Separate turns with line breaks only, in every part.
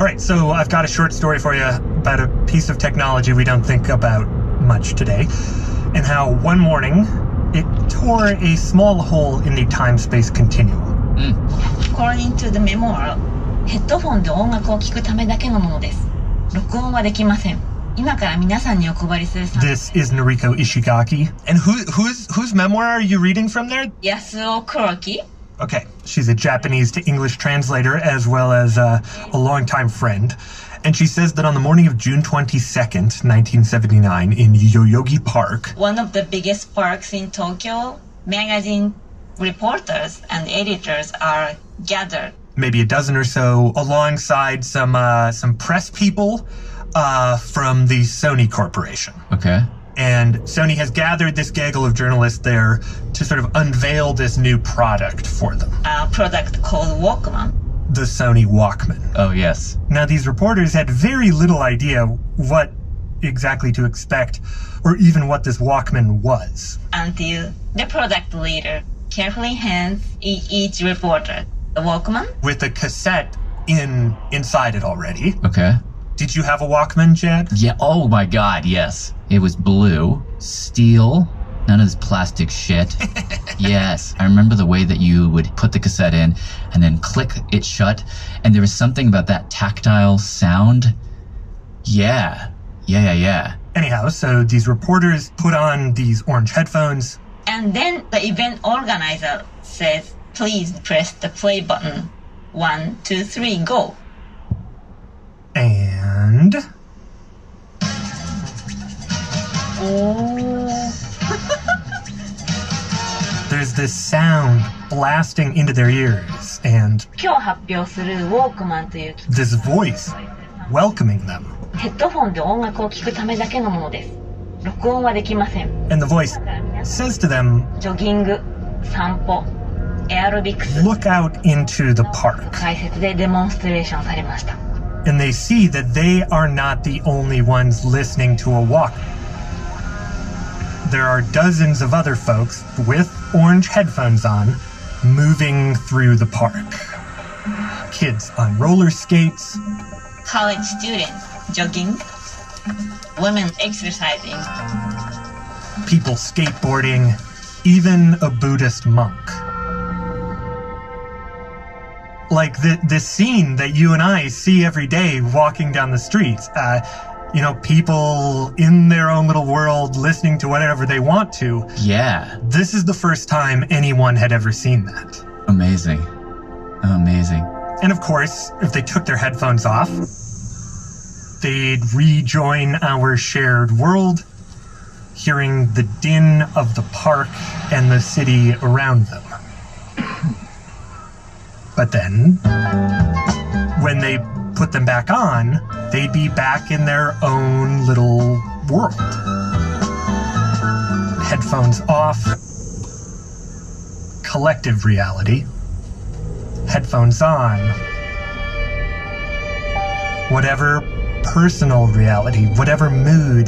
All right, so I've got a short story for you about a piece of technology we don't think about much today, and how one morning it tore a small hole in the time space continuum.
According to the memoir, ヘッドフォンで音楽を聴くためだけのものです。録音はできません。今から皆さんにお配りするサン
This is Noriko Ishigaki. And who, whose, whose memoir are you reading from there?
安尾黒木
Okay, she's a Japanese to English translator as well as uh, a longtime friend. And she says that on the morning of June 22nd, 1979, in Yoyogi Park,
one of the biggest parks in Tokyo, magazine reporters and editors are gathered.
maybe a dozen or so, alongside some uh, some press people uh, from the Sony Corporation.
Okay.
And Sony has gathered this gaggle of journalists there to sort of unveil this new product for them
A product called Walkman.
the Sony Walkman.
Oh, yes.
Now, these reporters had very little idea what exactly to expect or even what this Walkman was.
until the product leader carefully hands each reporter the Walkman.
With a cassette in inside it already.
Okay.
Did you have a Walkman, Jad?
Yeah. Oh my God. Yes. It was blue, steel, none of this plastic shit. yes. I remember the way that you would put the cassette in and then click it shut. And there was something about that tactile sound. Yeah. Yeah, yeah, yeah.
Anyhow, so these reporters put on these orange headphones
And then the event organizer says, please press the play button. One, two, three, go.
There's this sound blasting into their ears and this voice welcoming them. And the voice says to them, Look out into the park. And they see that they are not the only ones listening to a walk. There are dozens of other folks with orange headphones on moving through the park. Kids on roller skates,
college students jogging, women exercising,
people skateboarding, even a Buddhist monk. Like the this scene that you and I see every day walking down the streets. Uh, you know, people in their own little world listening to whatever they want to.
Yeah.
This is the first time anyone had ever seen that.
Amazing. Amazing.
And of course, if they took their headphones off, they'd rejoin our shared world, hearing the din of the park and the city around them. But then, when they put them back on, they'd be back in their own little world. Headphones off, collective reality headphones on. Whatever personal reality, whatever mood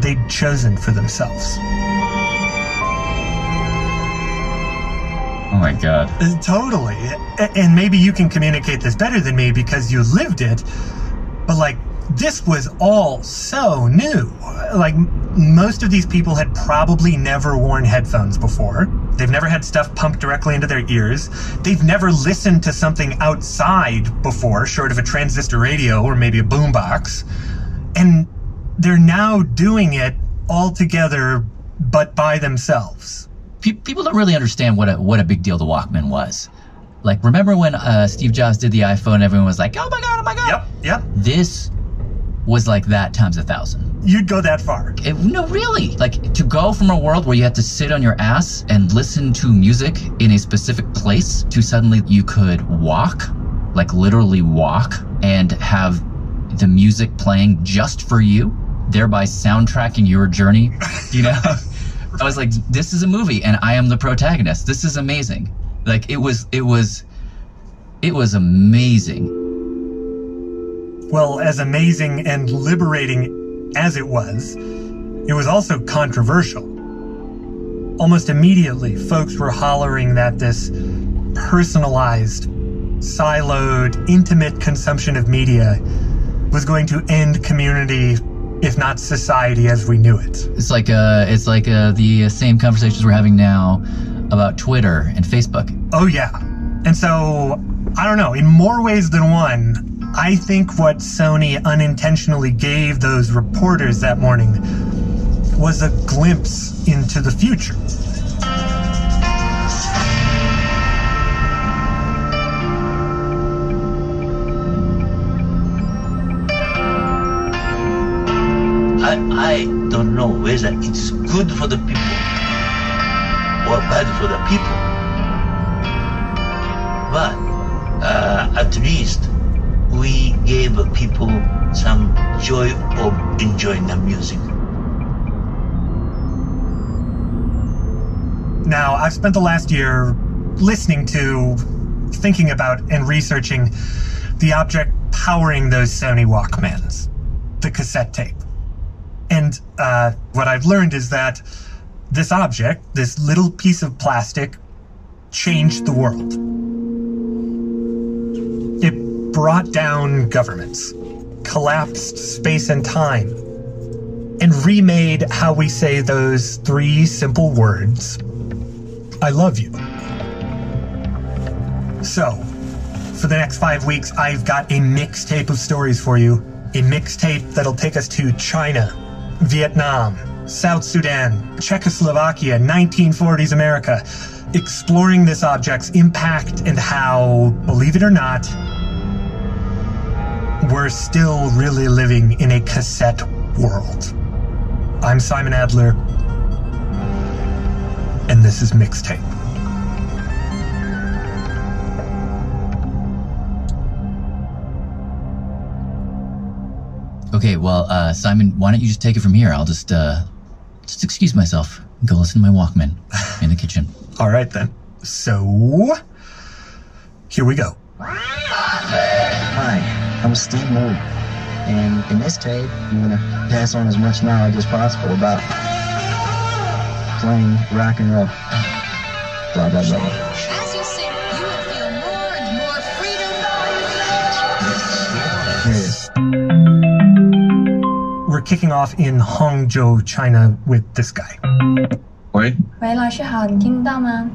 they'd chosen for themselves.
Oh my God.
Uh, Totally. And maybe you can communicate this better than me because you lived it, but like, this was all so new. Like, most of these people had probably never worn headphones before. They've never had stuff pumped directly into their ears. They've never listened to something outside before, short of a transistor radio or maybe a boombox. And they're now doing it all together, but by themselves.
Pe- people don't really understand what a, what a big deal the Walkman was. Like, remember when uh, Steve Jobs did the iPhone? Everyone was like, "Oh my god! Oh my god!"
Yep, yep.
This was like that times a thousand.
You'd go that far.
It, no, really. Like to go from a world where you had to sit on your ass and listen to music in a specific place to suddenly you could walk, like literally walk, and have the music playing just for you, thereby soundtracking your journey. You know, I was like, this is a movie, and I am the protagonist. This is amazing. Like it was, it was, it was amazing.
Well, as amazing and liberating as it was, it was also controversial. Almost immediately, folks were hollering that this personalized siloed, intimate consumption of media was going to end community, if not society as we knew it.
It's like uh, it's like uh, the same conversations we're having now about Twitter and Facebook.
Oh, yeah. And so, I don't know, in more ways than one, I think what Sony unintentionally gave those reporters that morning was a glimpse into the future.
Don't know whether it's good for the people or bad for the people. But uh, at least we gave people some joy of enjoying the music.
Now, I've spent the last year listening to, thinking about, and researching the object powering those Sony Walkmans, the cassette tape. And uh, what I've learned is that this object, this little piece of plastic, changed the world. It brought down governments, collapsed space and time, and remade how we say those three simple words I love you. So, for the next five weeks, I've got a mixtape of stories for you. A mixtape that'll take us to China, Vietnam, South Sudan, Czechoslovakia, 1940s America, exploring this object's impact and how, believe it or not, we're still really living in a cassette world. I'm Simon Adler, and this is Mixtape.
Okay, well, uh, Simon, why don't you just take it from here? I'll just uh, just excuse myself and go listen to my Walkman in the kitchen.
All right, then. So, here we go.
Hi, I'm Steve Moore, and in this tape, I'm gonna pass on as much knowledge as possible about playing rock and roll. Blah blah blah.
kicking off in Hangzhou, China, with this guy.
喂，
喂，老师好，你听得到吗？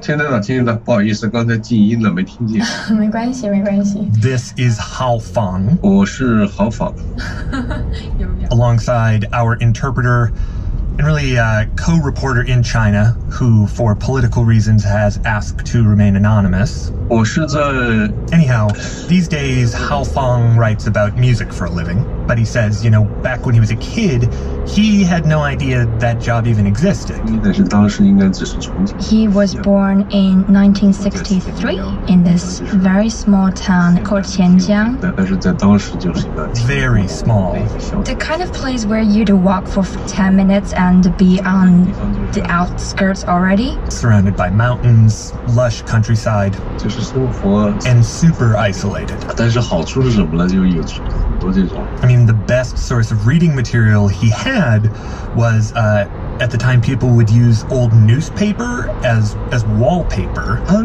听得到，听得到，不好意思，刚才静音了，没听见。
没关系，没关系。
This is Hao Fang,
我是郝仿，
有有。
alongside our interpreter and really uh, co-reporter in China, who, for political reasons, has asked to remain anonymous.
我是在
Anyhow, these days, Hao Fang writes about music for a living, but he says, you know, back when he was a kid, he had no idea that job even existed.
He was born in 1963 in this very small town called
Tianjiang.
Very small.
The kind of place where you'd walk for 10 minutes and be on the outskirts already.
Surrounded by mountains, lush countryside, and super isolated. I mean, the best source of reading material he had had was uh, at the time people would use old newspaper as as wallpaper.
Oh,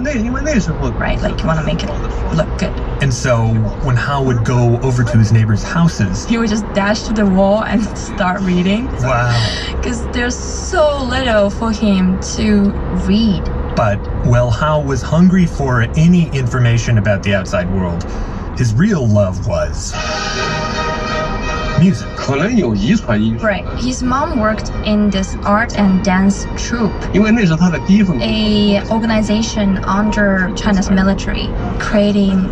right, like you want to make it look good.
And so when Hao would go over to his neighbors' houses,
he would just dash to the wall and start reading.
Wow.
Because there's so little for him to read.
But well, Hao was hungry for any information about the outside world, his real love was music.
可能有遗传因素，
Right. His mom worked in this art and dance troupe,
因为那是他的第一份工作。
a organization under China's military, creating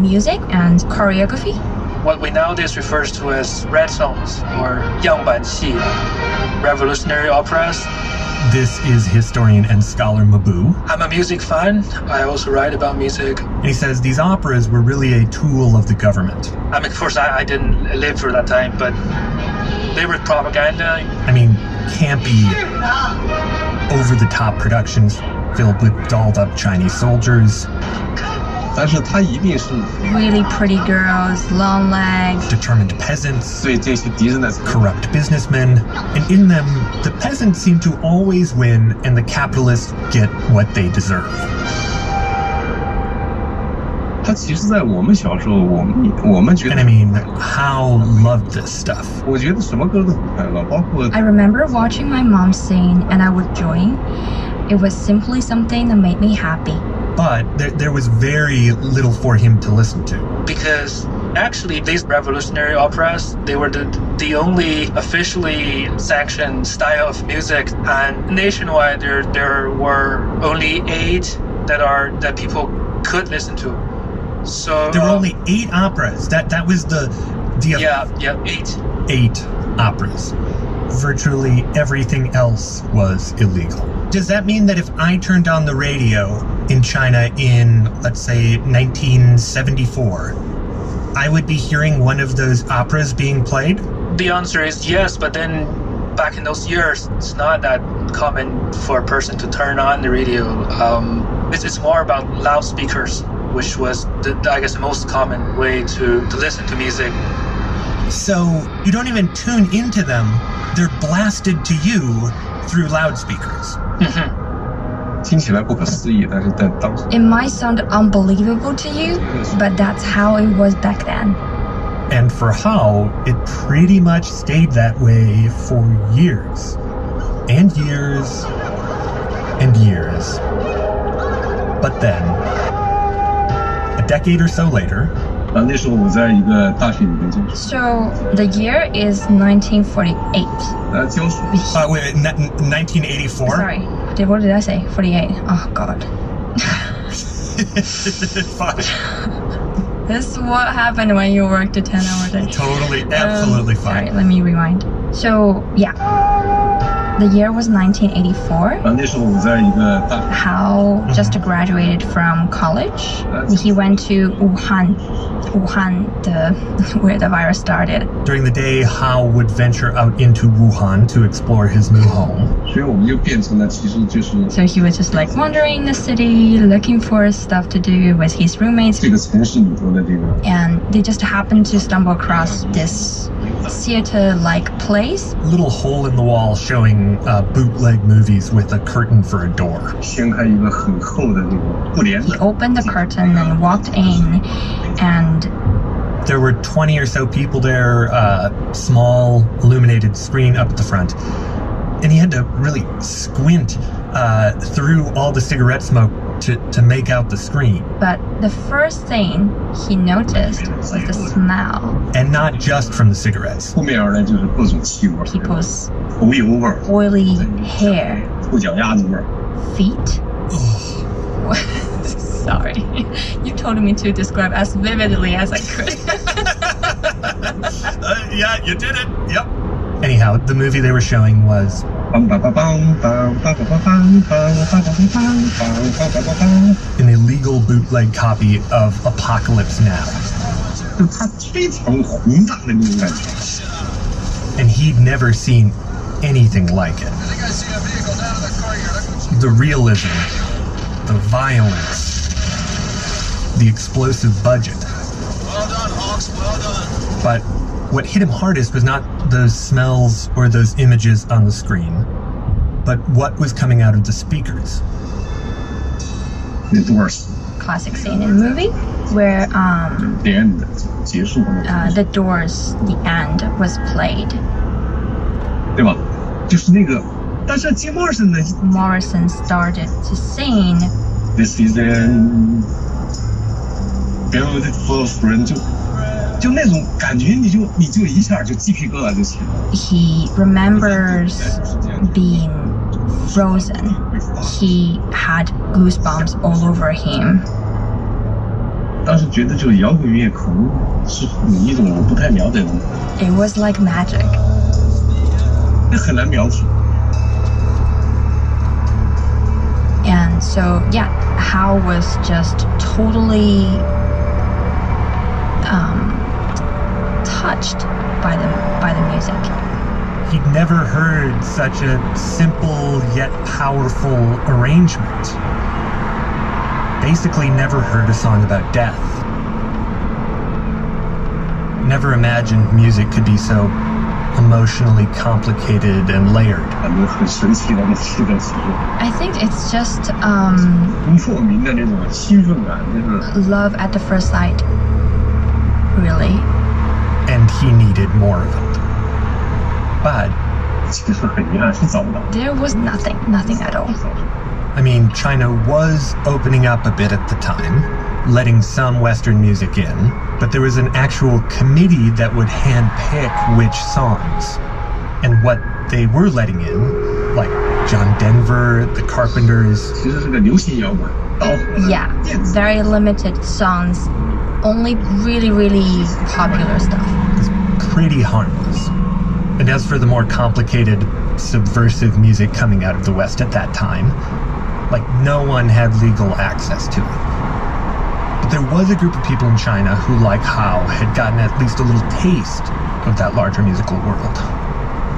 music and choreography.
what we nowadays refers to as red songs or 样板戏, revolutionary operas.
This is historian and scholar Mabu.
I'm a music fan. I also write about music.
And he says these operas were really a tool of the government.
I mean, of course, I, I didn't live through that time, but they were propaganda.
I mean, campy, over the top productions filled with dolled up Chinese soldiers,
really pretty girls, long legs,
determined peasants,
对这些敌人的
corrupt businessmen, and in them the peasants seem to always win, and the capitalists get what they deserve.
它其实，在我们小时候，我们我们觉得。
And
I
mean, Hao loved this stuff.
我觉得什么歌都很快乐，包括。
I remember watching my mom sing, and I would join. It was simply something that made me happy.
But there, there was very little for him to listen to.
because actually these revolutionary operas they were the, the only officially sanctioned style of music and nationwide there there were only eight that are that people could listen to so
There were
um,
only eight operas. That that was the the
yeah yeah eight
eight operas. Virtually everything else was illegal. Does that mean that if I turned on the radio in China in, let's say, 1974, I would be hearing one of those operas being played?
the answer is yes but then back in those years it's not that common for a person to turn on the radio um, it's, it's more about loudspeakers which was the, i guess the most common way to, to listen to music
so you don't even tune into them, they're blasted to you through loudspeakers.
Mm-hmm. might sound unbelievable to you, but that's Hao it was back then.
And for how, it pretty much stayed that way for years, and years, and years. But then, a decade or so later,
啊，那时候我在一个大学里面教书，
So the year is 1948.
呃，教书
uh, wait, n- 1984.
Sorry, did, what did I say? 48. Oh God.
Fine.
This is what happened when you worked a 10 hour day.
Totally,
Um,
absolutely
Sorry,
fine.
let me rewind. So, yeah. The year was 1984. Hao just graduated from college. He went to Wuhan, Wuhan, the, where the virus started.
During the day, Hao would venture out into Wuhan to explore his new home.
所以我们就变成了，其实就是
So he was just like wandering the city, looking for stuff to do with his roommates,
这个城市里头的这个
and they just happened to stumble across this theater-like place.
Little hole in the wall showing uh, bootleg movies with a curtain for a door.
掀开一个很厚的这个布帘
He
子，
opened the curtain and walked in, and
There were 20 or so people there, uh, small illuminated screen up at the front. and he had to really squint uh, through all the cigarette smoke to, to make out the screen.
But the first thing he noticed was the smell.
And not just from the cigarettes.
People's oily hair, feet. Sorry, you told me to describe as vividly as I could.
uh, yeah, you did it. Yep. Anyhow, the movie they were showing was. An illegal bootleg copy of Apocalypse Now. And he'd never seen anything like it. The realism, the violence, the explosive budget. Well done, Hawks, well done. But what hit him hardest was not those smells or those images on the screen, but what was coming out of the speakers.
那多少是
Classic scene in the movie where um
连的结束的那
uh,
种，
the doors the end was played.
对吧？就是那个，但是金莫森的
Morrison started to sing.
This is a beautiful friend，
He remembers being frozen. He had goosebumps all over him.
当时觉得就是摇滚乐可能是一种我不太了解的。
It was like magic.
那很难描述。
And so yeah, Hao was just totally touched by the, by the music.
He'd never heard such a simple yet powerful arrangement. Basically, never heard a song about death. Never imagined music could be so emotionally complicated and layered.
I think it's just um, love at the first sight, really
he needed more of it. But
there was nothing, nothing at all.
I mean, China was opening up a bit at the time, letting some Western music in, but there was an actual committee that would handpick which songs. And what they were letting in, like John Denver, The Carpenters.
Yeah, very limited songs, only really, really popular stuff
pretty harmless. And as for the more complicated, subversive music coming out of the West at that time, like no one had legal access to it. But there was a group of people in China who, like Hao, had gotten at least a little taste of that larger musical world.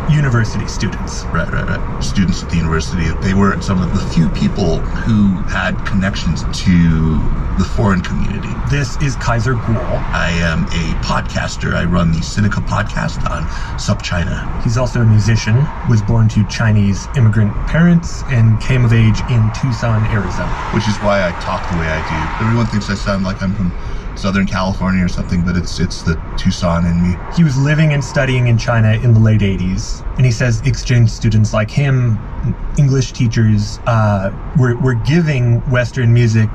University students.
Right, right, right. Students at the university, they were some of the few people who had connections to the foreign community.
This is Kaiser Kuo.
I am a podcaster. I run the Sinica podcast on SupChina.
He's also a musician, was born to Chinese immigrant parents, and came of age in Tucson, Arizona.
which is why I talk the way I do. Everyone thinks I sound like I'm from Southern California or something, but it's it's the Tucson in me.
He was living and studying in China in the late 80s, and he says exchange students like him, English teachers, uh, were, were giving Western music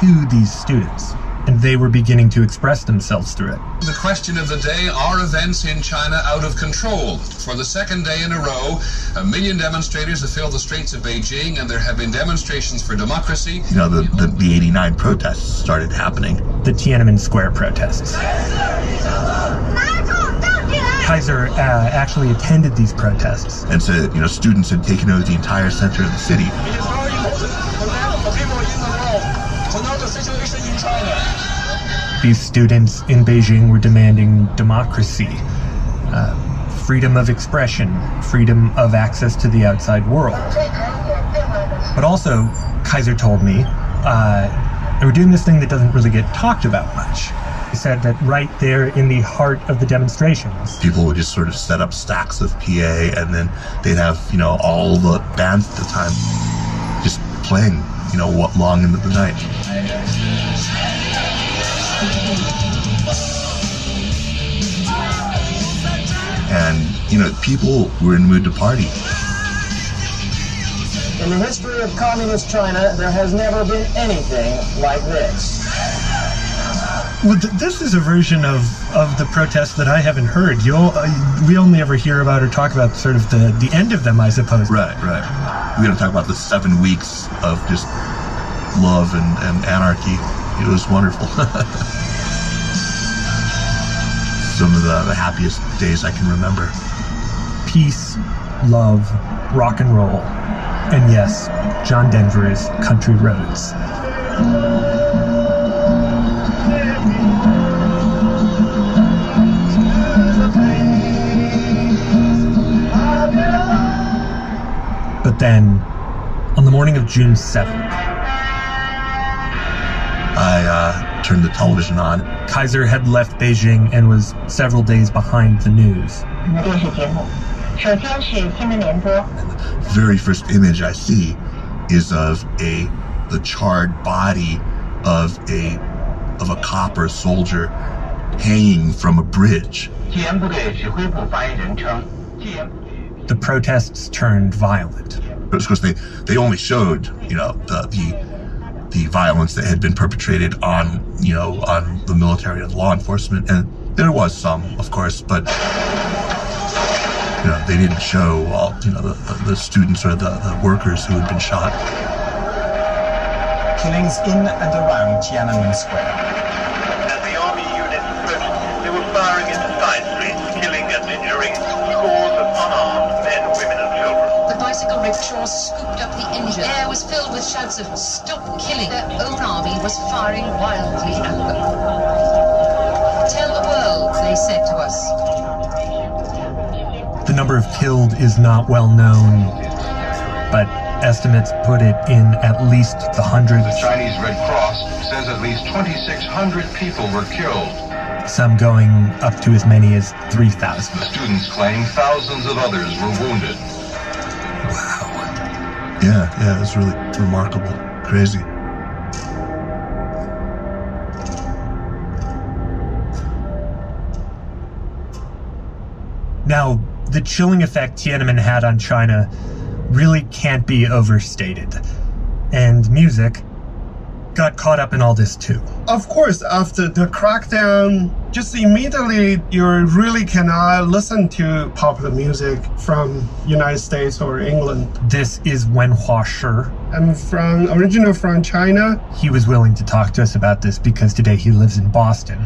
to these students, and they were beginning to express themselves through it.
The question of the day are events in China out of control? For the second day in a row, a million demonstrators have filled the streets of Beijing, and there have been demonstrations for democracy.
You know, the, the, the 89 protests started happening.
The Tiananmen Square protests. Kaiser uh, actually attended these protests.
And so, you know, students had taken over the entire center of the city.
These students in Beijing were demanding democracy, uh, freedom of expression, freedom of access to the outside world. But also, Kaiser told me, uh, they were doing this thing that doesn't really get talked about much. He said that right there in the heart of the demonstrations,
People would just sort of set up stacks of PA and then they'd have, you know, all the bands at the time just playing, you know, what long into the night. And, you know, people were in the mood to party.
In the history of communist China, there has never been anything like this.
Well, th- this is a version of, of the protest that I haven't heard. You'll uh, we only ever hear about or talk about sort of the, the end of them, I suppose.
Right, right. We're going to talk about the seven weeks of just love and, and anarchy. It was wonderful. Some of the, the happiest days I can remember.
Peace, love, rock and roll, and yes, John Denver's Country Roads. But then, on the morning of June 7th,
I uh, turned the television on.
Kaiser had left Beijing and was several days behind the news.
And the
very first image I see is of a the charred body of a of a copper soldier hanging from a bridge.
The protests turned violent.
Of course, they, they only showed, you know, the, the the violence that had been perpetrated on you know on the military and law enforcement, and there was some, of course, but you know they didn't show all you know the, the, the students or the, the workers who had been shot.
Killings in and around Tiananmen Square.
As the army units approached, they were firing into side streets, killing and injuring scores of unarmed men, women and children.
The bicycle rickshaws scooped up the injured. The air was filled with shouts of "Stop killing!" Their own army was firing wildly at them. Tell the world, they said to us.
The number of killed is not well known, but estimates put it in at least the hundreds.
The Chinese Red Cross says at least 2,600 people were killed.
some going up to as many as 3,000.
Students claim thousands of others were wounded.
Yeah, yeah, it's really remarkable. Crazy.
Now, the chilling effect Tiananmen had on China really can't be overstated. And music got caught up in all this too.
Of course, after the crackdown, just immediately you really cannot listen to popular music from United States or England.
This is Wen Hua Shi.
I'm from original from China.
He was willing to talk to us about this because today he lives in Boston,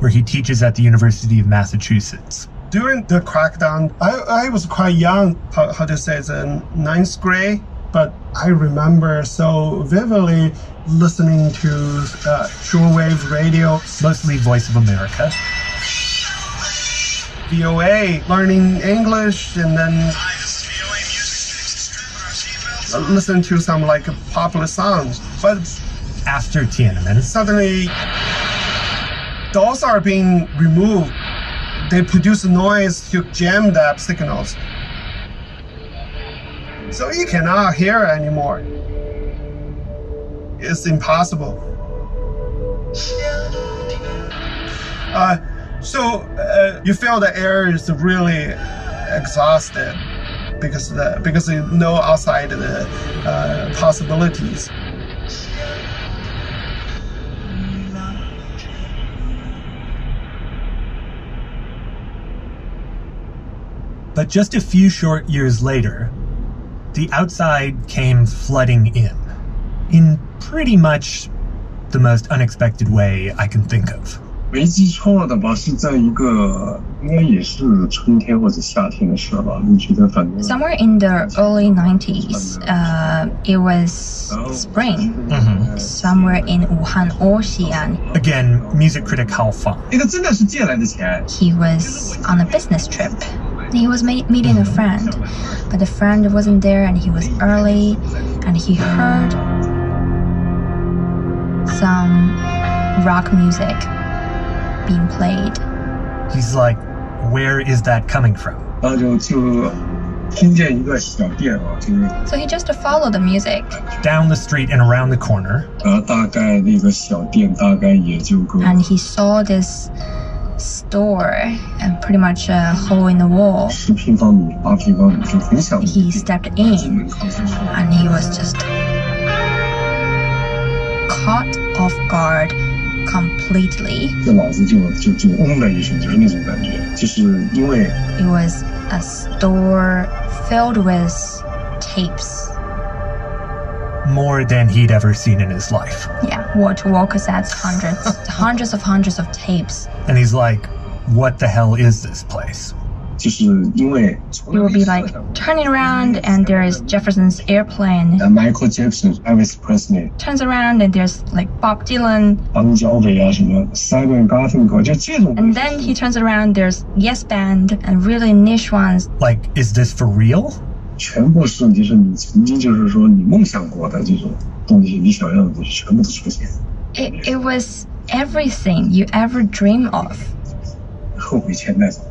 where he teaches at the University of Massachusetts.
During the crackdown, I, I was quite young, how, how to say it, in ninth grade, but I remember so vividly listening to uh, shortwave radio,
mostly Voice of America,
VOA, learning English, and then listen to some like popular songs. But
after Tiananmen,
suddenly those are being removed. They produce noise to jam the signals. So you cannot hear anymore. It's impossible. Uh, so uh, you feel the air is really exhausted because the because you know outside the uh, possibilities.
But just a few short years later, the outside came flooding in, in pretty much the most unexpected way I can think of.
没记错的吧，是在一个应该也是春天或者夏天的事吧？你觉得反正
Somewhere in the early 90s, uh, it was spring. Somewhere in Wuhan or Xi'an.
Again, music critic Hao Fang.
那个真的是借来的钱。
He was on a business trip. He was ma- meeting a friend, but the friend wasn't there and he was early and he heard some rock music being played.
He's like, where is that coming from?
So he just followed the music.
Down the street and around the corner.
And he saw this store and pretty much a hole in the wall. He stepped in and he was just caught off guard completely. It was a store filled with tapes.
More than he'd ever seen in his life.
Yeah, Walt Walker says hundreds, hundreds of hundreds of tapes.
And he's like, what the hell is this place?
就是因为
You will be like turning around and there's Jefferson's airplane.
呃 Michael Jackson、Elvis Presley、
Turns around and there's like Bob Dylan.
邦交委啊什么 Simon Garfunkel，就这种
And then he turns around, there's Yes Band and really niche ones.
Like, is this for real?
全部是就是你曾经就是说你梦想过的这种东西，你想要的东西全部都出现。
It, it was everything you ever dream of
后悔钱带走。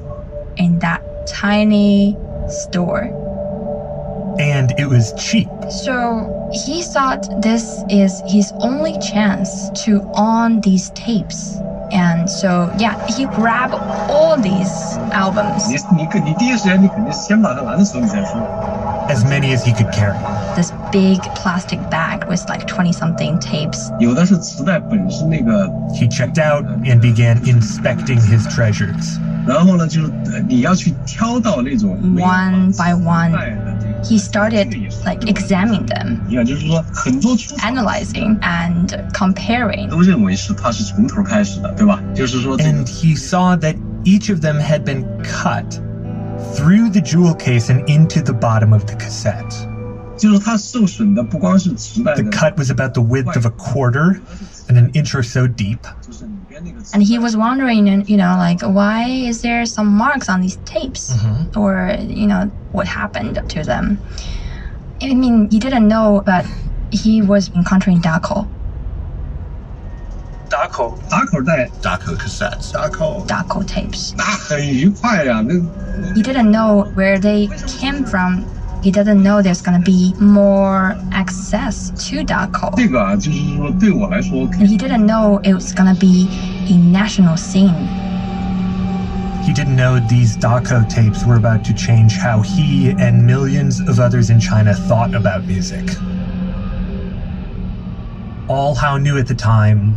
in that tiny store.
And it was cheap.
So he thought this is his only chance to own these tapes. And so, yeah, he grabbed all these albums,
你你肯你第一时间你肯定先把它拿在手里再说。
as many as he could carry.
This big plastic bag with like 20 something tapes.
He checked out and began inspecting his treasures.
One by one. he started like examining them, analyzing and comparing.
And he saw that each of them had been cut through the jewel case and into the bottom of the cassette. The cut was about the width of a quarter and an inch or so deep.
And he was wondering, you know, like, why is there some marks on these tapes? Mm-hmm. Or, you know, what happened to them? I mean, he didn't know, but he was encountering Dakou.
打口
打口袋
打口 cassettes
打口
打口 tapes
那很愉快呀、啊，那。
He didn't know where they came from. He doesn't know there's gonna be more access to Dakou.
这个啊，就是说对我来说。
And he didn't know it was gonna be a national scene.
He didn't know these Dakou tapes were about to change how he and millions of others in China thought about music all how new at the time,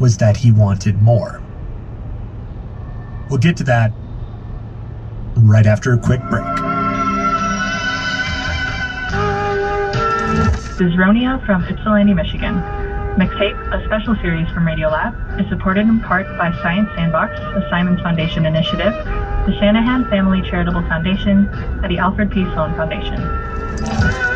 was that he wanted more. We'll get to that right after a quick break.
This is Ronia from Ypsilanti, Michigan. Mixtape, a special series from Radiolab, is supported in part by Science Sandbox, a Simons Foundation initiative, the Shanahan Family Charitable Foundation, and the Alfred P. Sloan Foundation.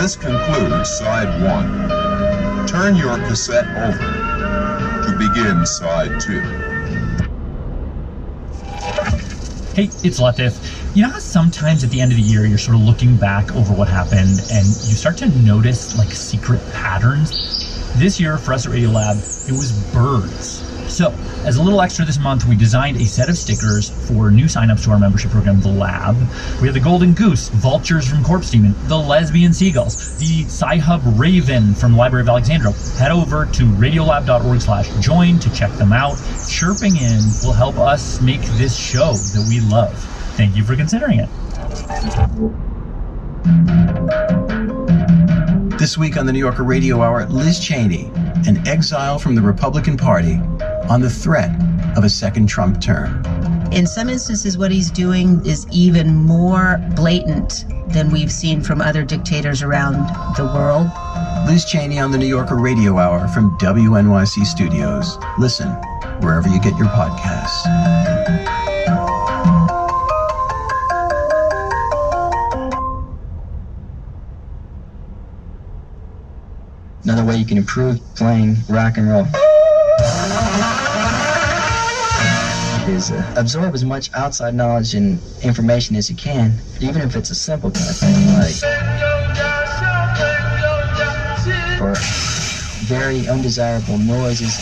This concludes side one. Turn your cassette over to begin side two.
Hey, it's Latif. You know how sometimes at the end of the year you're sort of looking back over what happened and you start to notice like secret patterns? This year for us at Radiolab, it was birds. So, as a little extra this month, we designed a set of stickers for new signups to our membership program, The Lab. We have the Golden Goose, Vultures from Corpse Demon, the Lesbian Seagulls, the Sci-Hub Raven from the Library of Alexandria. Head over to radiolab.org slash join to check them out. Chirping in will help us make this show that we love. Thank you for considering it.
This week on the New Yorker Radio Hour, Liz Cheney, an exile from the Republican Party, on the threat of a second Trump term.
In some instances, what he's doing is even more blatant than we've seen from other dictators around the world.
Liz Cheney on the New Yorker Radio Hour from WNYC Studios. Listen wherever you get your podcasts.
Another way you can improve playing rock and roll is uh, absorb as much outside knowledge and information as you can, even if it's a simple kind of thing like or very undesirable noises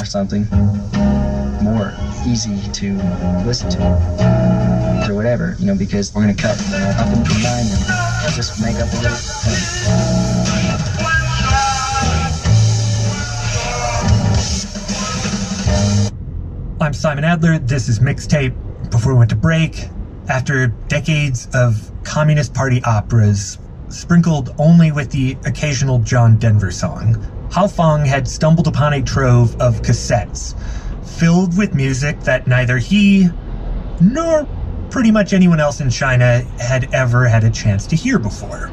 or something more easy to listen to or whatever, you know, because we're gonna cut up into nine and just make up a little thing.
I'm Simon Adler. This is Mixtape. Before we went to break, after decades of Communist Party operas, sprinkled only with the occasional John Denver song, Hao Fang had stumbled upon a trove of cassettes filled with music that neither he nor pretty much anyone else in China had ever had a chance to hear before.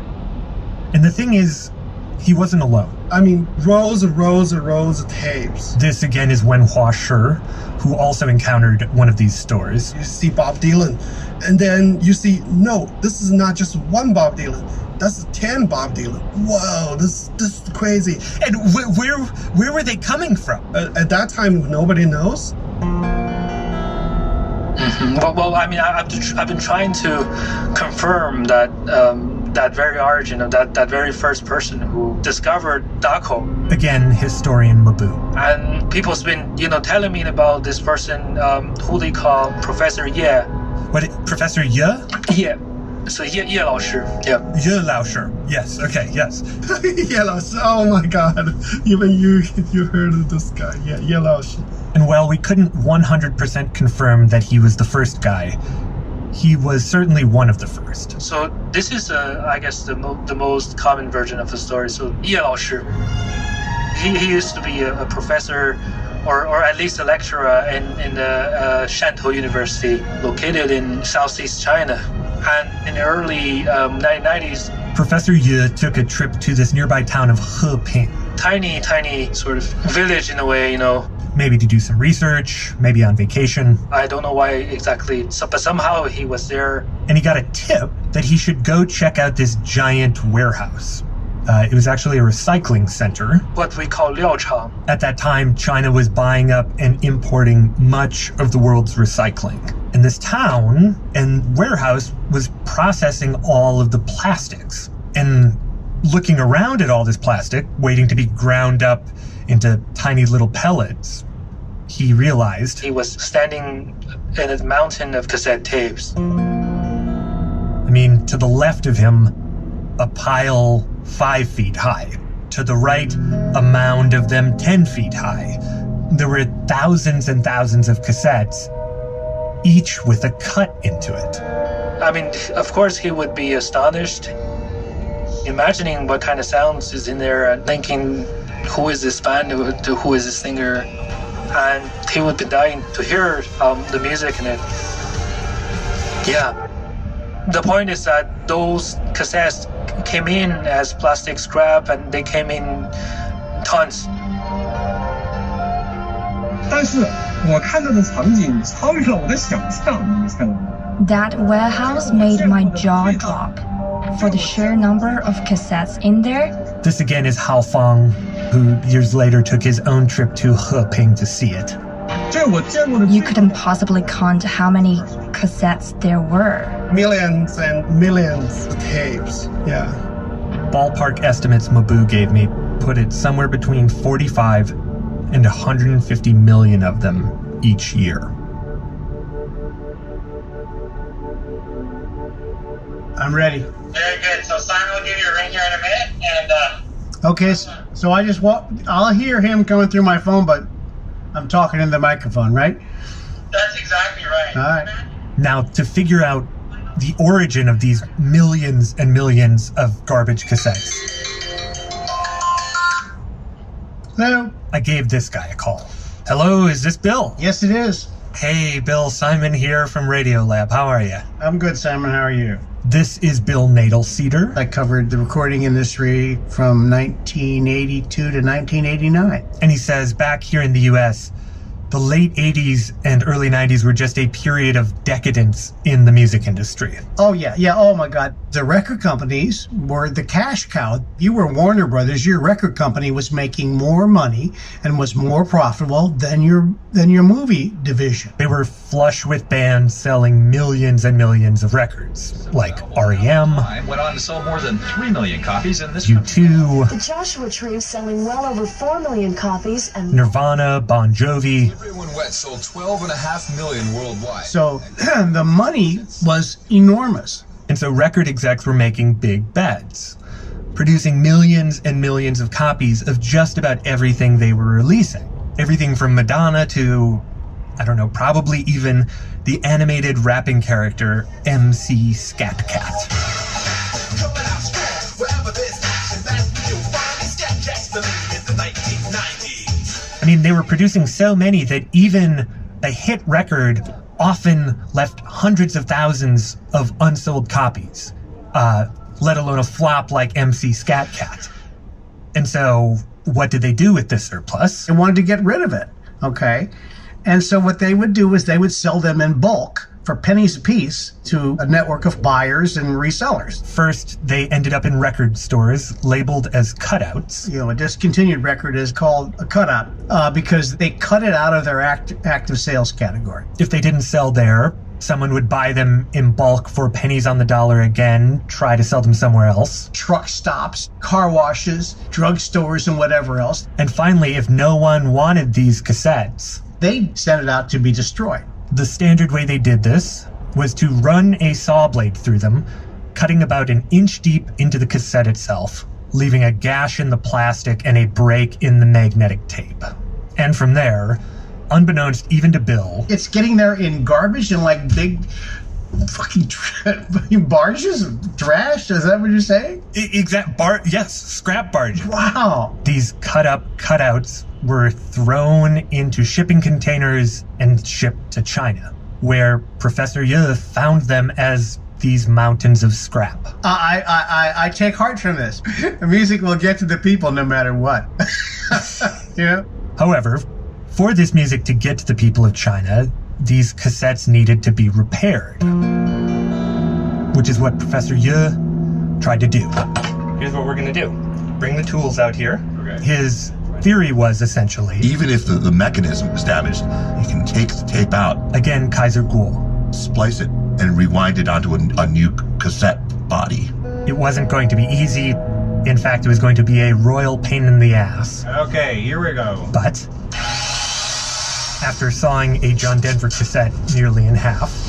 And the thing is, he wasn't alone.
I mean, rows and rows and rows of tapes.
This again is Wen Hua Shi, who also encountered one of these stores.
You see Bob Dylan, and then you see, no, this is not just one Bob Dylan. That's 10 Bob Dylan. Whoa, this, this is crazy.
And wh- where where were they coming from?
Uh, at that time, nobody knows.
Well, well, I mean, I, I've, I've been trying to confirm that um, that very origin of that, that very first person who discovered Dakou.
Again, historian Mabu.
And people's been, you know, telling me about this person um, who they call Professor Ye.
What, Professor Ye?
Yeah. So Ye, Ye 老师. Yeah.
Ye Lao Shi. Yes, okay, yes.
Yellow. Oh my god. Even you you heard of this guy. Yeah, Yellow.
And while we couldn't 100% confirm that he was the first guy, he was certainly one of the first.
So this is, uh, I guess, the, mo- the most common version of the story. So Ye 老师, he, he used to be a, a professor or, or at least a lecturer in, in the uh, Shantou University located in southeast China. And in the early um, 1990s,
Professor Ye took a trip to this nearby town of Heping,
tiny, tiny sort of village in a way, you know.
Maybe to do some research, maybe on vacation.
I don't know why exactly, so, but somehow he was there.
And he got a tip that he should go check out this giant warehouse. Uh, it was actually a recycling center.
What we call 料厂.
At that time, China was buying up and importing much of the world's recycling. And this town and warehouse was processing all of the plastics. And looking around at all this plastic, waiting to be ground up into tiny little pellets, he realized
He was standing in a mountain of cassette tapes.
I mean, to the left of him, a pile five feet high. To the right, a mound of them 10 feet high. There were thousands and thousands of cassettes, each with a cut into it.
I mean, of course, he would be astonished, imagining what kind of sounds is in there uh, and thinking, who is this band? Who, who is this singer? And he would be dying to hear um, the music in it. Yeah. The point is that those cassettes came in as plastic scrap and they came in tons.
但是我看到的场景超越了我的想象，你知道吗？
That warehouse made my jaw drop. For the sheer number of cassettes in there,
This again is Hao Fang, who years later took his own trip to Heping to see it.
You couldn't possibly count how many cassettes there were.
Millions and millions of tapes, yeah.
Ballpark estimates Mabu gave me put it somewhere between 45 and 150 million of them each year.
I'm ready.
Very good. So Simon will give you a ring here in a minute, and uh,
okay so, so I just walk. I'll hear him coming through my phone, but I'm talking in the microphone, right?
that's exactly right.
All right.
Now, to figure out the origin of these millions and millions of garbage cassettes,
Hello.
I gave this guy a call. Hello, is this Bill?
Yes, it is.
Hey, Bill, Simon here from Radiolab. How are you?
I'm good, Simon. How are you?
This is Bill Nadel Cedar.
I covered the recording industry from 1982 to 1989.
And he says back here in the US, the late 80s and early 90s were just a period of decadence in the music industry.
Oh yeah, yeah. Oh my God, the record companies were the cash cow. You were Warner Brothers. Your record company was making more money and was more profitable than your than your movie division.
They were flush with bands selling millions and millions of records, like REM,
went on to sell more than 3 million copies in this
U2,
The Joshua Tree is selling well over 4 million copies and
Nirvana, Bon Jovi.
Everyone Wet sold 12.5 million worldwide.
So the money was enormous.
And so record execs were making big bets, producing millions and millions of copies of just about everything they were releasing. Everything from Madonna to, I don't know, probably even the animated rapping character MC Scat Cat. Mean, they were producing so many that even a hit record often left hundreds of thousands of unsold copies, uh, let alone a flop like MC Scat Cat. And so, what did they do with this surplus?
They wanted to get rid of it. Okay. And so what they would do is they would sell them in bulk for pennies apiece to a network of buyers and resellers.
First, they ended up in record stores labeled as cutouts.
You know, a discontinued record is called a cutout uh, because they cut it out of their act- active sales category.
If they didn't sell there, someone would buy them in bulk for pennies on the dollar again, try to sell them somewhere else.
Truck stops, car washes, drugstores, and whatever else.
And finally, if no one wanted these cassettes,
they sent it out to be destroyed.
The standard way they did this was to run a saw blade through them, cutting about an inch deep into the cassette itself, leaving a gash in the plastic and a break in the magnetic tape. And from there, unbeknownst even to Bill,
It's getting there in garbage and like big fucking tra- barges, trash. Is that what you're saying?
Exact bar. Yes, scrap barges.
Wow.
These cut up cutouts were thrown into shipping containers and shipped to China, where Professor Ye found them as these mountains of scrap.
I, I, I, I take heart from this. The music will get to the people no matter what. you know?
However, for this music to get to the people of China, these cassettes needed to be repaired. Which is what Professor Ye tried to do. Here's what we're going to do bring the tools out here. His theory was essentially
Even if the, the mechanism is damaged, you can take the tape out,
again, Kaiser Kuo.
splice it, and rewind it onto a, a new cassette body.
It wasn't going to be easy, In fact, it was going to be a royal pain in the ass.
Okay, here we go.
But after sawing a John Denver cassette nearly in half.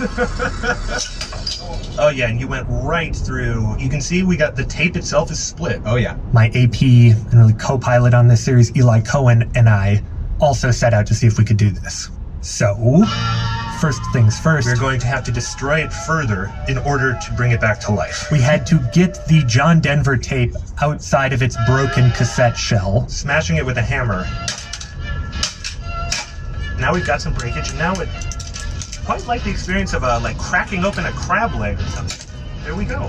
oh yeah, and you went right through. You can see we got the tape itself is split. Oh yeah.
My AP and really co-pilot on this series, Eli Cohen, and I also set out to see if we could do this. So, first things first.
We're going to have to destroy it further in order to bring it back to life.
We had to get the John Denver tape outside of its broken cassette shell.
Smashing it with a hammer. Now we've got some breakage, and now it quite like the experience of uh, like cracking open a crab leg or something. There we go.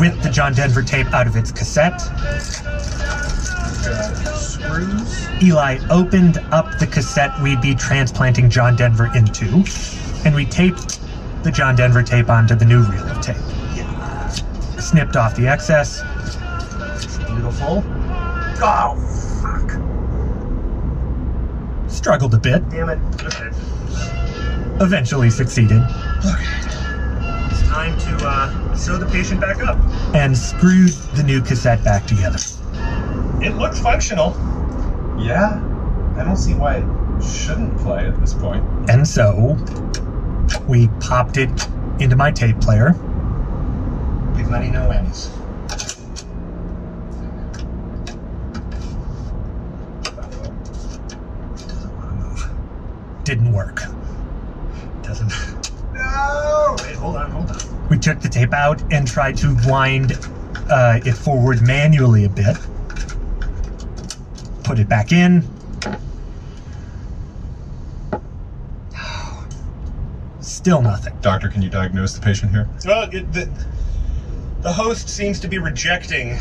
with the John Denver tape out of its cassette.
screws.
Eli opened up the cassette we'd be transplanting John Denver into, and we taped the John Denver tape onto the new reel of tape. Snipped off the excess.
Beautiful.
Oh. Struggled a bit.
Damn it. Okay.
Eventually succeeded.
It's time to uh, sew the patient back up.
And screwed the new cassette back together.
It looks functional.
Yeah, I don't see why it shouldn't play at this point.
And so, we popped it into my tape player.
Big money, no whammies.
Didn't work.
Doesn't. No! Wait, hold on, hold on.
We took the tape out and tried to wind uh, it forward manually a bit. Put it back in. Still nothing.
Doctor, can you diagnose the patient here?
Well, it, the, the host seems to be rejecting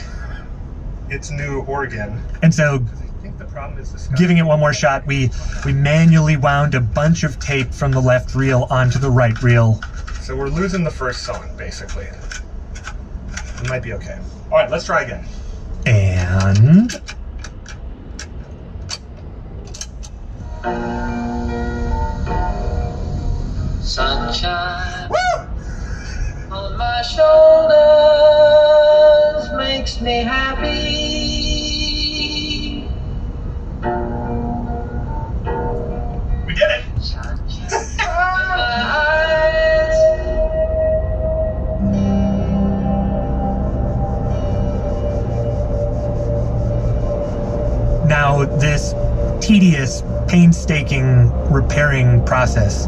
its new organ.
And so, giving it one more shot, we we manually wound a bunch of tape from the left reel onto the right reel.
So we're losing the first song, basically. It might be okay. All right, let's try again.
And
Sunshine on my shoulders makes me happy.
Painstaking repairing process,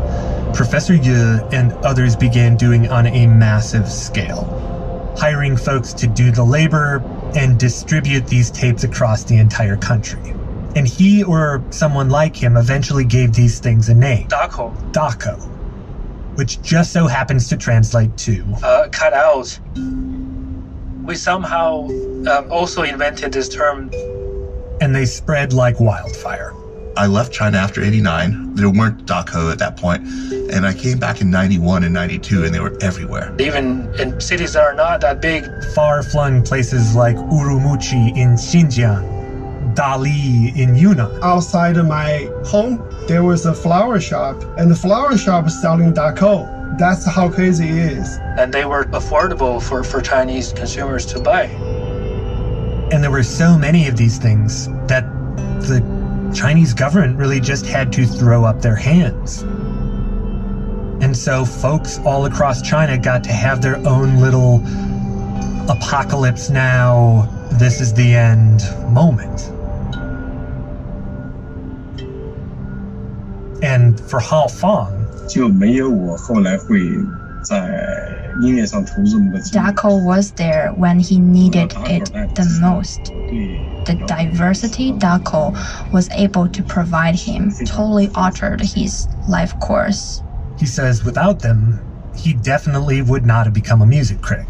Professor Yu and others began doing on a massive scale, hiring folks to do the labor and distribute these tapes across the entire country. And he or someone like him eventually gave these things a name.
Dakou.
Dakou. Which just so happens to translate to
Uh, cut out. We somehow um, also invented this term.
and they spread like wildfire.
I left China after 89. There weren't Dakou at that point, And I came back in 91 and 92, and they were everywhere.
Even in cities that are not that big.
Far flung places like Urumqi in Xinjiang, Dali in Yunnan.
Outside of my home, there was a flower shop, and the flower shop was selling Dakou. That's how crazy it is.
and they were affordable for, for Chinese consumers to buy.
And there were so many of these things that the Chinese government really just had to throw up their hands. And so folks all across China got to have their own little apocalypse now, this is the end moment. And for Hao Fang,
就没有我后来会在
Dakou was there when he needed it the most. The diversity Dakou was able to provide him totally altered his life course.
He says without them, he definitely would not have become a music critic.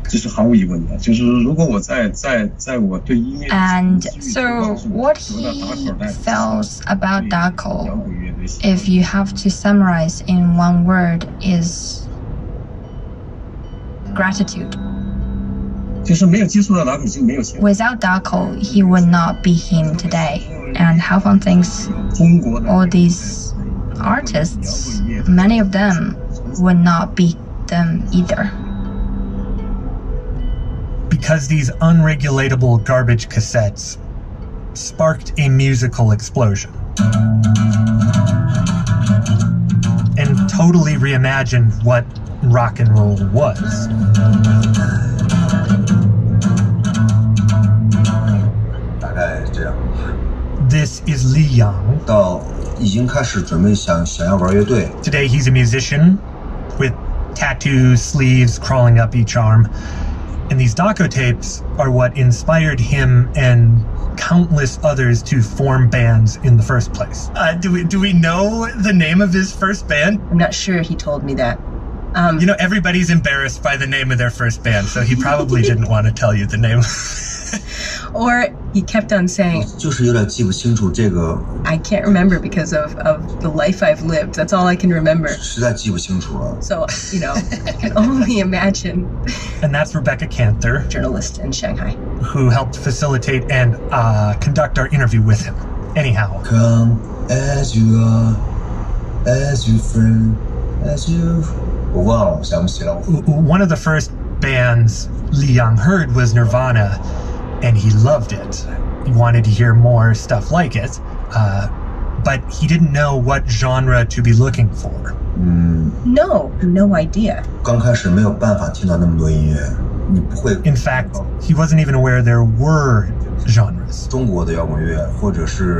And so, what he feels about Dakou. if you have to summarize in one word, is gratitude. Without Dakou, he would not be him today. And Hao Fang thinks all these artists, many of them would not be them either.
Because these unregulatable garbage cassettes sparked a musical explosion and totally reimagined what rock and roll was. This is Li Yang. Today he's a musician with tattoos, sleeves crawling up each arm. And these Dakou tapes are what inspired him and countless others to form bands in the first place. Uh, do we do we know the name of his first band?
I'm not sure he told me that. Um,
you know, everybody's embarrassed by the name of their first band, so he probably didn't want to tell you the name.
or he kept on saying, I can't remember because of, of the life I've lived. That's all I can remember. So, you know, I can only imagine.
And that's Rebecca Cantor,
journalist in Shanghai,
who helped facilitate and uh, conduct our interview with him. Anyhow,
come as you are, as you friend, as you
one of the first bands Li Yang heard was Nirvana, and he loved it. He wanted to hear more stuff like it, uh, but he didn't know what genre to be looking for.
Hmm.
No, no idea.
In fact, he wasn't even aware there were genres.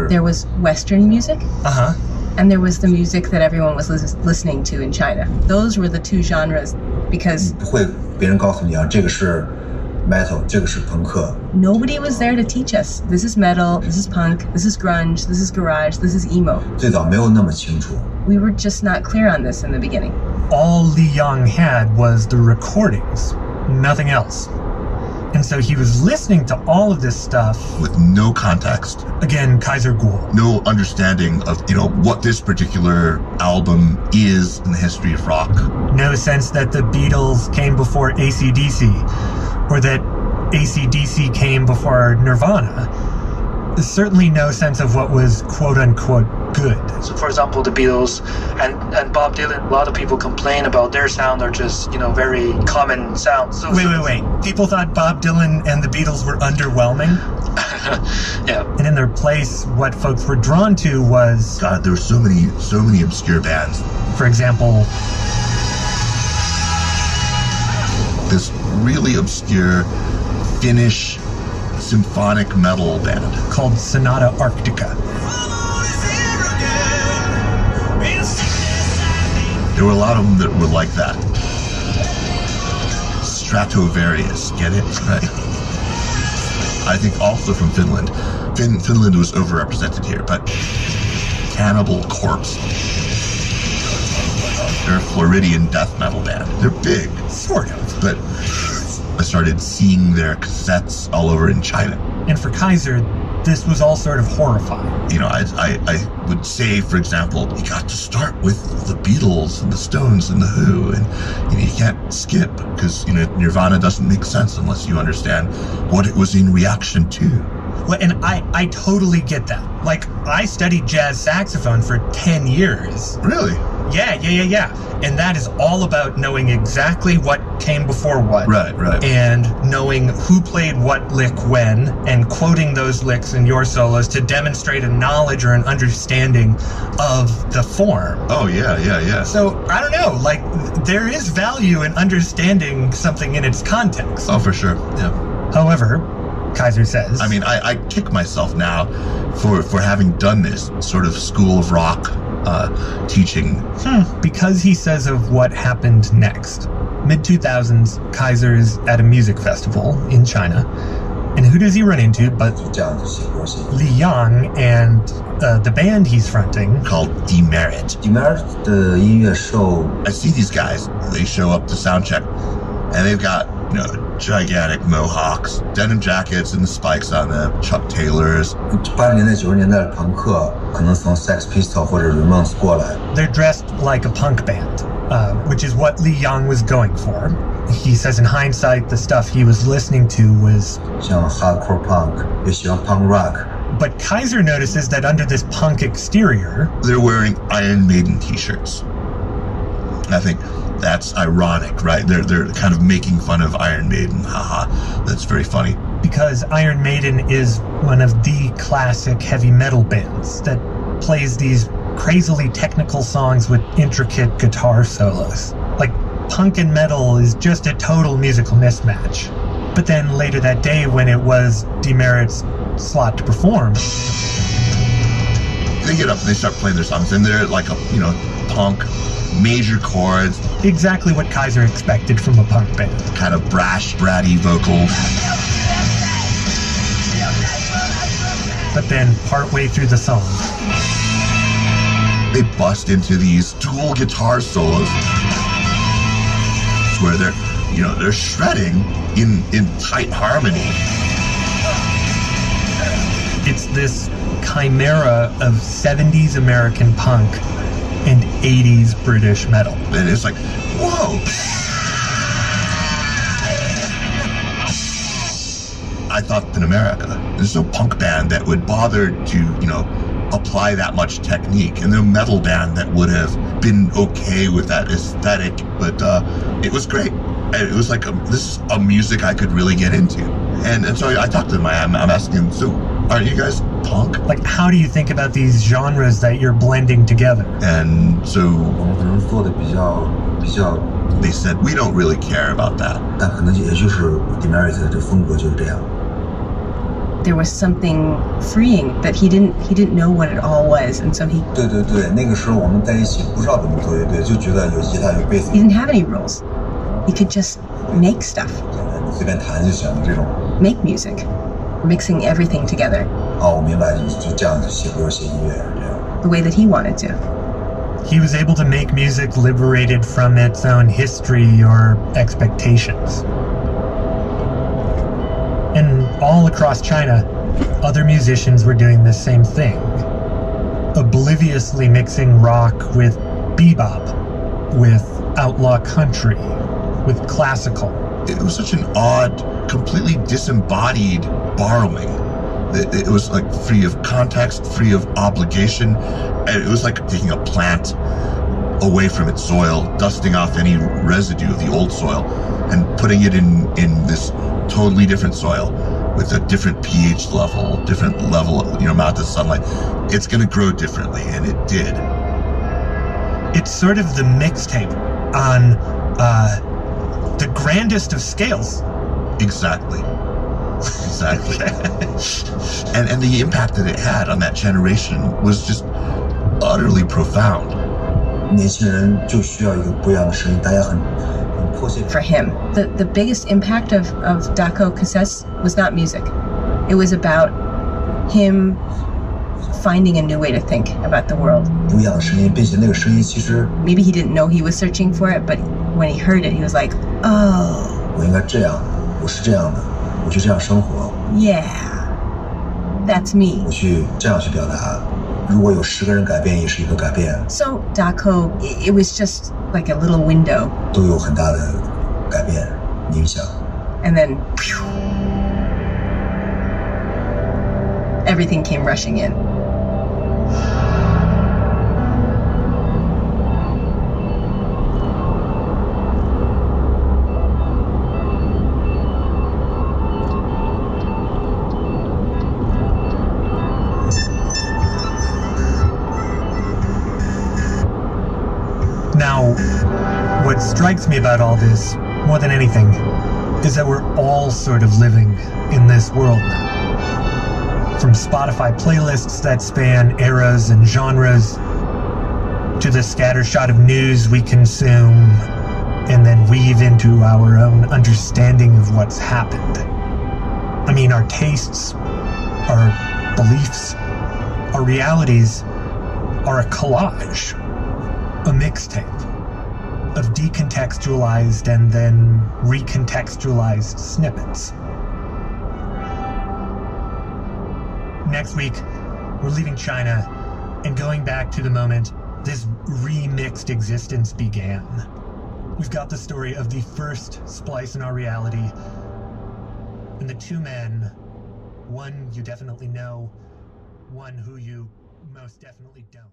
There was Western music?
Uh huh
and there was the music that everyone was lis- listening to in China. Those were the two genres because
不会别人告诉你啊，这个是 metal，这个是朋克，
nobody was there to teach us. This is metal, this is punk, this is grunge, this is garage, this is emo.
最早没有那么清楚。
We were just not clear on this in the beginning.
All Li Yang had was the recordings, nothing else. And so he was listening to all of this stuff
with no context.
Again, Kaiser Kuo.
No understanding of, you know, what this particular album is in the history of rock.
No sense that the Beatles came before ACDC or that ACDC came before Nirvana. Certainly no sense of what was quote unquote good.
So, for example, the Beatles and, and Bob Dylan, a lot of people complain about their sound are just, you know, very common sounds. So,
Wait, wait, wait. People thought Bob Dylan and the Beatles were underwhelming?
yeah.
And in their place, what folks were drawn to was
God, there were so many, so many obscure bands.
For example,
this really obscure Finnish symphonic metal band
called Sonata Arctica.
There were a lot of them that were like that. Stratovarius, get it? Right. I think also from Finland. Fin- Finland was overrepresented here, but Cannibal Corpse. They're a Floridian death metal band. They're big.
Sort of.
But I started seeing their cassettes all over in China.
And for Kaiser, this was all sort of horrifying.
You know, I, I, I would say, for example, you got to start with the Beatles and the Stones and the Who, and you, know, you can't skip because you know Nirvana doesn't make sense unless you understand what it was in reaction to.
Well, and I, I totally get that. Like, I studied jazz saxophone for 10 years.
Really?
Yeah, yeah, yeah, yeah. And that is all about knowing exactly what came before what.
Right, right.
And knowing who played what lick when and quoting those licks in your solos to demonstrate a knowledge or an understanding of the form.
Oh, yeah, yeah, yeah.
So, I don't know, like, there is value in understanding something in its context.
Oh, for sure. Yeah.
However, Kaiser says.
I mean, I, I kick myself now for for having done this sort of school of rock uh, teaching.
Hmm, because he says of what happened next. Mid 2000s, Kaiser's at a music festival in China. And who does he run into but Li Yang and uh, the band he's fronting
called Demerit.
Demerit 的音乐受
I see these guys. They show up to sound check, and they've got you know gigantic mohawks, denim jackets and the spikes on them, Chuck Taylors.
They're dressed like a punk band, uh, which is what Li Yang was going for. He says in hindsight, the stuff he was listening to was
像 hardcore punk，也喜欢 punk rock。
but Kaiser notices that under this punk exterior,
they're wearing Iron Maiden t shirts. I think that's ironic, right? They're they're kind of making fun of Iron Maiden. Haha, that's very funny.
Because Iron Maiden is one of the classic heavy metal bands that plays these crazily technical songs with intricate guitar solos. Like punk and metal is just a total musical mismatch. But then later that day, when it was Demerit's slot to perform,
They get up and they start playing their songs, and they're like a you know punk, major chords,
exactly what Kaiser expected from a punk band.
kind of brash, bratty vocals.
But then, partway through the song,
they bust into these dual guitar solos where they're you know they're shredding in in tight harmony
it's this chimera of 70s American punk and 80s British metal.
and it's like whoa. I thought in america there's no punk band that would bother to you know apply that much technique and no metal band that would have been okay with that aesthetic but uh, it was great. And it was like a, this is a music i could really get into. And, and so i talked to them. I'm, I'm asking them so are you guys punk
Like, how do you think about these genres that you're blending together?
and so
我们可能做的比较比较，
they said we don't really care about that
但可能也就是 Demerit 的这风格就是这样。
There was something freeing that he didn't he didn't know what it all was, and so he
对对对，那个时候我们在一起不知道怎么做乐队，就觉得有吉他有贝斯，
he didn't have any rules. He could just make stuff,
你随便弹就行这种。
make music, mixing everything together
哦，我明白，就就这样子写歌写音乐这样。
the way that he wanted to.
He was able to make music liberated from its own history or expectations. And all across China, other musicians were doing the same thing. Obliviously mixing rock with bebop, with outlaw country, with classical.
it was such an odd, completely disembodied borrowing. It, it was like free of context, free of obligation. It was like taking a plant away from its soil, dusting off any residue of the old soil, and putting it in in this totally different soil with a different pH level, different level, of you know, amount of sunlight. It's going to grow differently, and it did.
It's sort of the mixtape on uh, the grandest of scales.
Exactly exactly. and and the impact that it had on that generation was just utterly profound.
For him, the, the biggest impact of, of Dakou Cassettes was not music. It was about him finding a new way to think about the world. Maybe he didn't know he was searching for it, but when he heard it, he was like, oh.
我应该这样，我是这样的。我去这样生活。
Yeah，that's me。
我去这样去表达。如果有十个人改变，也是一个改变。
So Dakou, it was just like a little window.
都有很大的改变影响。
And then everything came rushing in.
Strikes me about all this, more than anything, is that we're all sort of living in this world now. From Spotify playlists that span eras and genres, to the scattershot of news we consume and then weave into our own understanding of what's happened. I mean, our tastes, our beliefs, our realities are a collage a mixtape of decontextualized and then recontextualized snippets. Next week, we're leaving China and going back to the moment this remixed existence began. We've got the story of the first splice in our reality and the two men, one you definitely know, one who you most definitely don't.